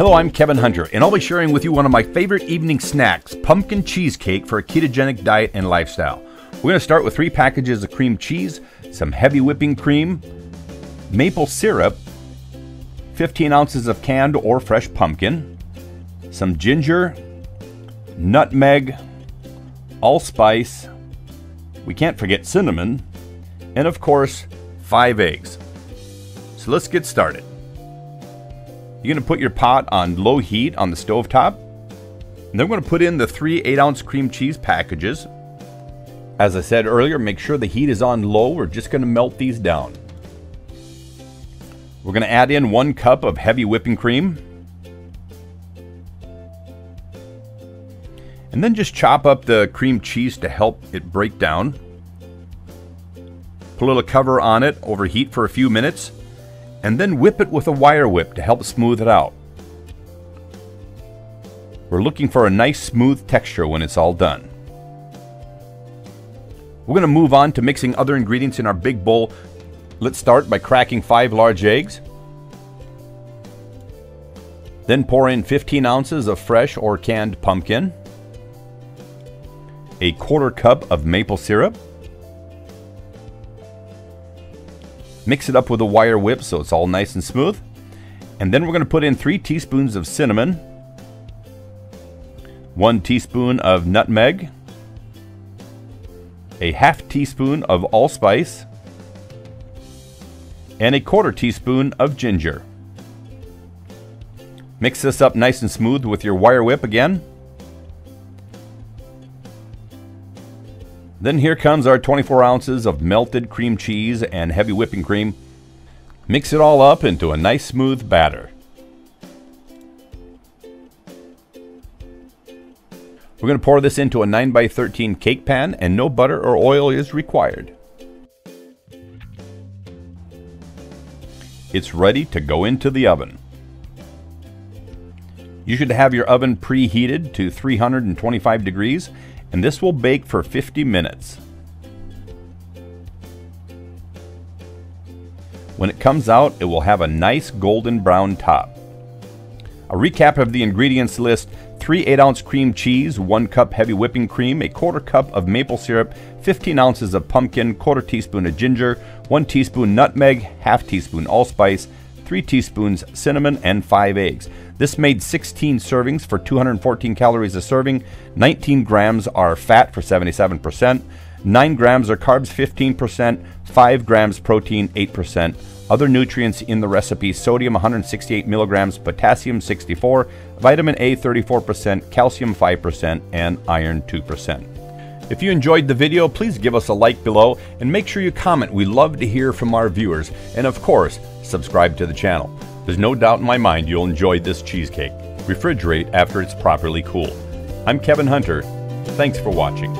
Hello, I'm Kevin Hunter, and I'll be sharing with you one of my favorite evening snacks pumpkin cheesecake for a ketogenic diet and lifestyle. We're going to start with three packages of cream cheese, some heavy whipping cream, maple syrup, 15 ounces of canned or fresh pumpkin, some ginger, nutmeg, allspice, we can't forget cinnamon, and of course, five eggs. So let's get started. You're going to put your pot on low heat on the stove top. And then we're going to put in the three 8 ounce cream cheese packages. As I said earlier, make sure the heat is on low. We're just going to melt these down. We're going to add in one cup of heavy whipping cream. And then just chop up the cream cheese to help it break down. Put a little cover on it, overheat for a few minutes, and then whip it with a wire whip to help smooth it out. We're looking for a nice smooth texture when it's all done. We're going to move on to mixing other ingredients in our big bowl. Let's start by cracking five large eggs. Then pour in 15 ounces of fresh or canned pumpkin, a quarter cup of maple syrup, Mix it up with a wire whip so it's all nice and smooth. And then we're going to put in three teaspoons of cinnamon, one teaspoon of nutmeg, a half teaspoon of allspice, and a quarter teaspoon of ginger. Mix this up nice and smooth with your wire whip again. Then here comes our 24 ounces of melted cream cheese and heavy whipping cream. Mix it all up into a nice smooth batter. We're going to pour this into a 9x13 cake pan and no butter or oil is required. It's ready to go into the oven. You should have your oven preheated to 325 degrees and this will bake for 50 minutes. When it comes out, it will have a nice golden brown top. A recap of the ingredients list 3 8 ounce cream cheese, 1 cup heavy whipping cream, a quarter cup of maple syrup, 15 ounces of pumpkin, quarter teaspoon of ginger, 1 teaspoon nutmeg, half teaspoon allspice, 3 teaspoons cinnamon, and 5 eggs. This made 16 servings for 214 calories a serving. 19 grams are fat for 77%. 9 grams are carbs 15%. 5 grams protein 8%. Other nutrients in the recipe sodium 168 milligrams, potassium 64, vitamin A 34%, calcium 5%, and iron 2%. If you enjoyed the video, please give us a like below and make sure you comment. We love to hear from our viewers. And of course, subscribe to the channel. There's no doubt in my mind you'll enjoy this cheesecake. Refrigerate after it's properly cooled. I'm Kevin Hunter. Thanks for watching.